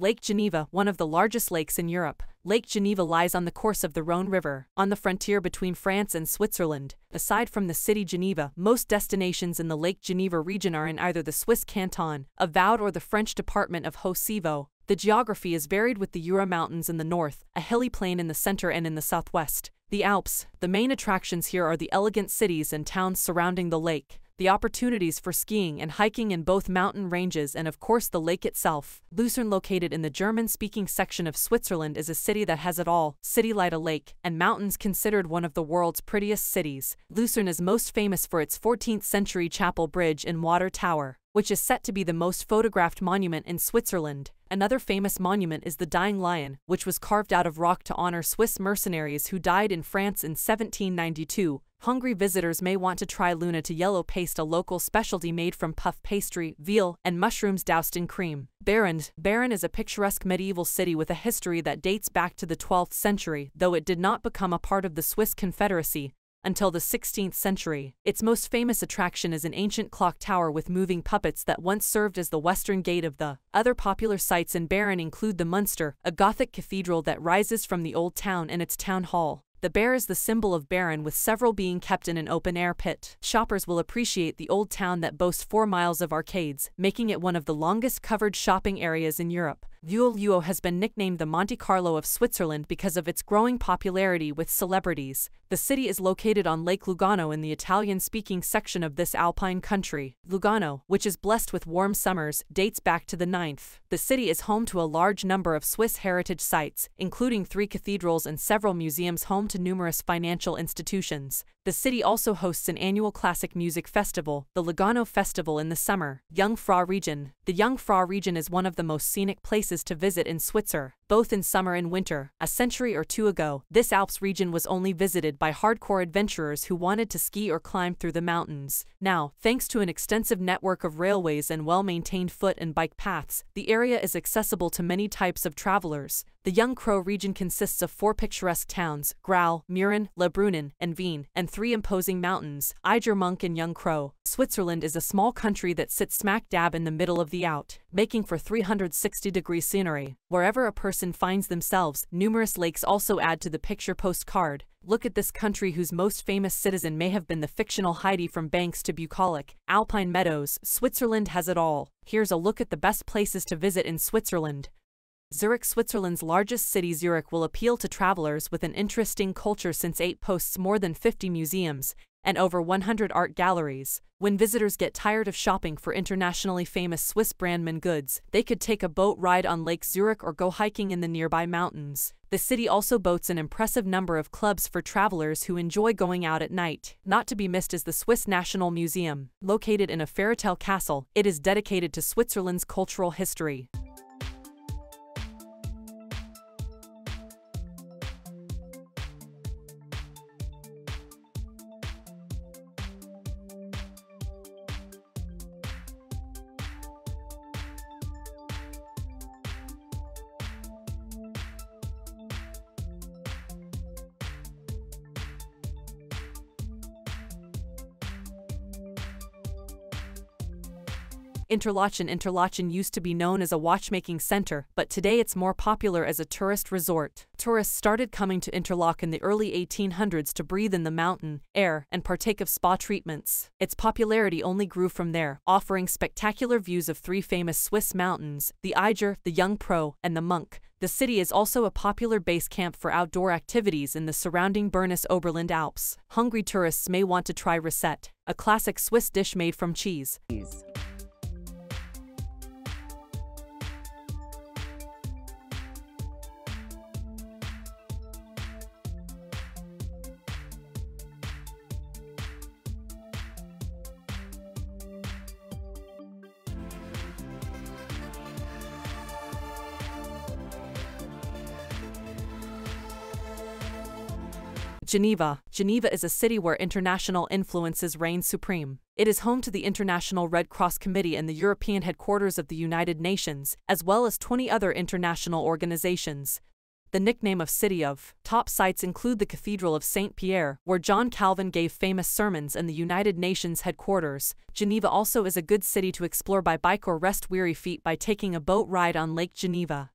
Lake Geneva, one of the largest lakes in Europe. Lake Geneva lies on the course of the Rhone River, on the frontier between France and Switzerland. Aside from the city Geneva, most destinations in the Lake Geneva region are in either the Swiss canton of Vaud or the French department of Haute-Savoie. The geography is varied with the Jura Mountains in the north, a hilly plain in the center and in the southwest. The Alps. The main attractions here are the elegant cities and towns surrounding the lake the opportunities for skiing and hiking in both mountain ranges and of course the lake itself. Lucerne located in the German-speaking section of Switzerland is a city that has it all, city light a lake, and mountains considered one of the world's prettiest cities. Lucerne is most famous for its 14th-century chapel bridge and water tower, which is set to be the most photographed monument in Switzerland. Another famous monument is the Dying Lion, which was carved out of rock to honor Swiss mercenaries who died in France in 1792, Hungry visitors may want to try Luna to yellow paste a local specialty made from puff pastry, veal, and mushrooms doused in cream. Bern. Bern is a picturesque medieval city with a history that dates back to the 12th century, though it did not become a part of the Swiss Confederacy until the 16th century. Its most famous attraction is an ancient clock tower with moving puppets that once served as the western gate of the. Other popular sites in Bern include the Munster, a Gothic cathedral that rises from the old town and its town hall. The bear is the symbol of Bern with several being kept in an open-air pit. Shoppers will appreciate the old town that boasts four miles of arcades, making it one of the longest covered shopping areas in Europe. Vieux-Lyon has been nicknamed the Monte Carlo of Switzerland because of its growing popularity with celebrities. The city is located on Lake Lugano in the Italian-speaking section of this alpine country. Lugano, which is blessed with warm summers, dates back to the 9th. The city is home to a large number of Swiss heritage sites, including three cathedrals and several museums home to numerous financial institutions. The city also hosts an annual classic music festival, the Lugano Festival in the summer. Jungfrau region. The Jungfrau region is one of the most scenic places to visit in Switzerland, both in summer and winter. A century or two ago, this Alps region was only visited by hardcore adventurers who wanted to ski or climb through the mountains. Now, thanks to an extensive network of railways and well-maintained foot and bike paths, the area is accessible to many types of travelers. The Jungfrau region consists of four picturesque towns, Grau, Mürren, Lauterbrunnen, and Wengen, and three imposing mountains, Eiger Monk and Jungfrau. Switzerland is a small country that sits smack dab in the middle of the Out, making for 360-degree scenery. Wherever a person finds themselves, numerous lakes also add to the picture postcard. Look at this country whose most famous citizen may have been the fictional Heidi from Banks to Bucolic, Alpine Meadows, Switzerland has it all. Here's a look at the best places to visit in Switzerland. Zurich Switzerland's largest city Zurich will appeal to travelers with an interesting culture since it posts more than 50 museums and over 100 art galleries. When visitors get tired of shopping for internationally famous Swiss brandman goods, they could take a boat ride on Lake Zurich or go hiking in the nearby mountains. The city also boasts an impressive number of clubs for travelers who enjoy going out at night. Not to be missed is the Swiss National Museum. Located in a fairytale castle, it is dedicated to Switzerland's cultural history. Interlaken Interlaken used to be known as a watchmaking center, but today it's more popular as a tourist resort. Tourists started coming to Interlaken in the early 1800s to breathe in the mountain air and partake of spa treatments. Its popularity only grew from there, offering spectacular views of three famous Swiss mountains, the Eiger, the Jungfrau, and the Monk. The city is also a popular base camp for outdoor activities in the surrounding Bernese Oberland Alps. Hungry tourists may want to try Raclette, a classic Swiss dish made from cheese. Geneva. Geneva is a city where international influences reign supreme. It is home to the International Red Cross Committee and the European headquarters of the United Nations, as well as 20 other international organizations. the nickname of City of. Top sites include the Cathedral of St. Pierre, where John Calvin gave famous sermons, and the United Nations headquarters. Geneva also is a good city to explore by bike or rest weary feet by taking a boat ride on Lake Geneva.